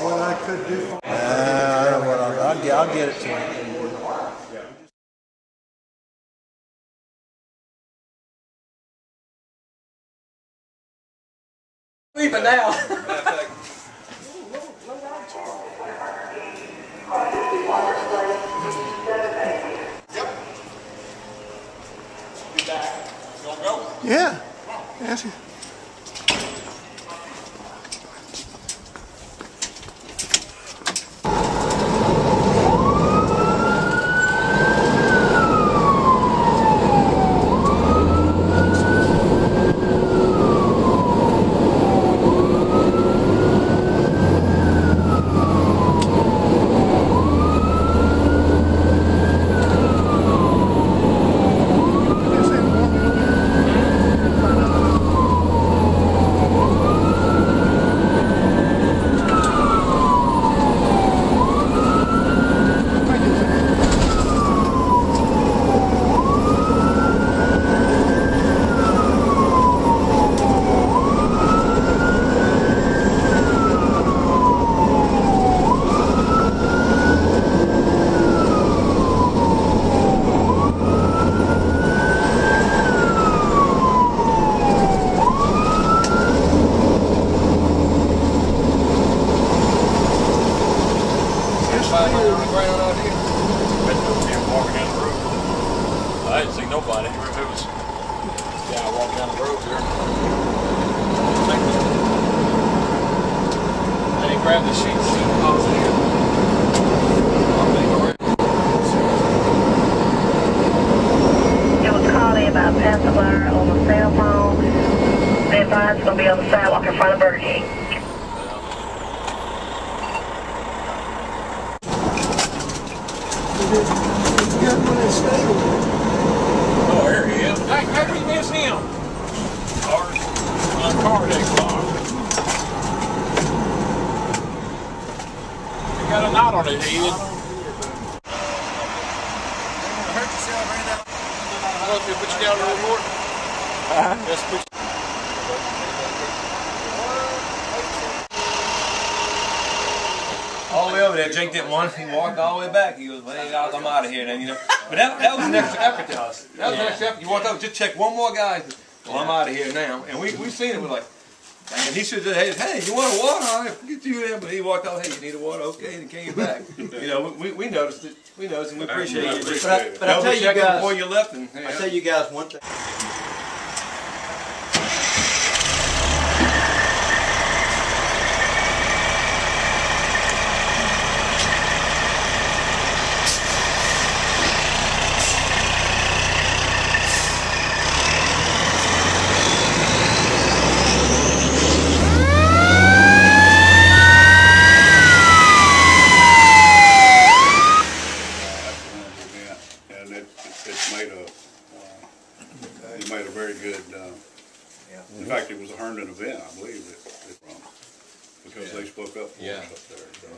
what I could do. Uh, I don't know what I'll, I'll get. I'll get it to you. Leaving now. Yeah. Yes. I didn't see nobody. If it was, yeah, I walked down the road here. I didn't grab the sheet. Sheet pops It was calling about passerby on the cell phone. They advised it's going to be on the sidewalk in front of Burger King. Good when it's stable. Oh, here he is. Hey, how did we miss him? Car, uh, car next car. He got a knot on his head. Hurt yourself, that. Well, if you put you down the report. Yes, put you. All the way over there, Jake didn't want. He walked all the way back. He goes, "Well, I'm out of here then," you know. But that, that was an extra effort to us. That was an extra effort. You walked over, just check one more guy. Well, I'm out of here now. And we we seen it. We're like, and he should have said, "Hey, hey, you want a water? All right, get you there." But he walked out. Hey, you need a water? Okay, and he came back. You know, we, we noticed it. We noticed, and we appreciate it. Just But I, but I double tell you guys, before you left, and I tell you guys one thing. event, and it, it's made a, uh, it made a very good, uh, in fact, it was a Herndon event, I believe, it, it from, because they spoke up for Yeah. us up there, so.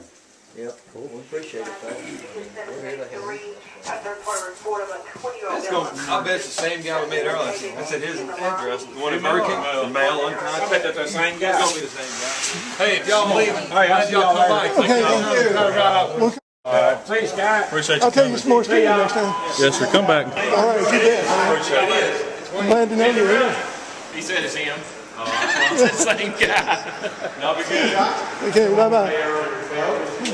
Yep, cool. We appreciate it, folks. We're here to help. Let's go. I bet it's the same guy we met earlier. I said his address, the one in Burger King, the mail, I bet that's the same It's guy. gonna be the same guy. Hey, if y'all leaving, Hey, I'll see y'all come by. later. Thank you. Uh, see, Scott. Appreciate I'll tell you some more stories next time. Yes, sir. Come back. All right, you bet. I'm glad to know you. Yeah. He said it's him. it's the same guy. I'll be good. Okay, bye bye.